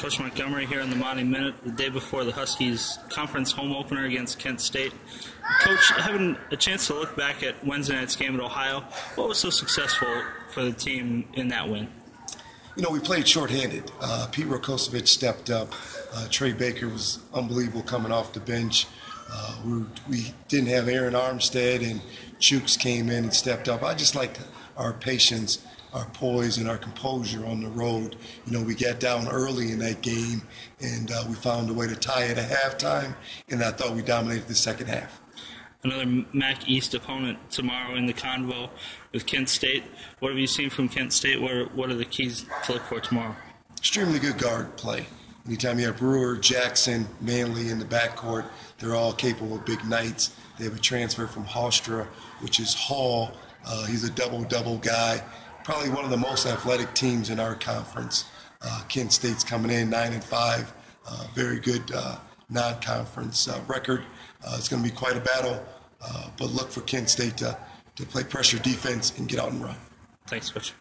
Coach Montgomery here on the Monty Minute, the day before the Huskies conference home opener against Kent State. Coach, having a chance to look back at Wednesday night's game at Ohio, what was so successful for the team in that win? You know, we played shorthanded. Uh, Pete Rakocevic stepped up. Uh, Trey Baker was unbelievable coming off the bench. Uh, we, we, didn't have Aaron Armstead, and Chuks came in and stepped up. I just liked our patience our poise and our composure on the road. You know, we got down early in that game and uh, we found a way to tie it at halftime, and I thought we dominated the second half. Another MAC East opponent tomorrow in the convo with Kent State. What have you seen from Kent State? What are, what are the keys to look for tomorrow? Extremely good guard play. Anytime you have Brewer, Jackson, Manley in the backcourt, they're all capable of big nights. They have a transfer from Hofstra, which is Hall. Uh, he's a double-double guy probably one of the most athletic teams in our conference. Uh, Kent State's coming in nine and five, uh, very good uh, non-conference uh, record. Uh, it's going to be quite a battle, but look for Kent State to, to play pressure defense and get out and run. Thanks, Coach.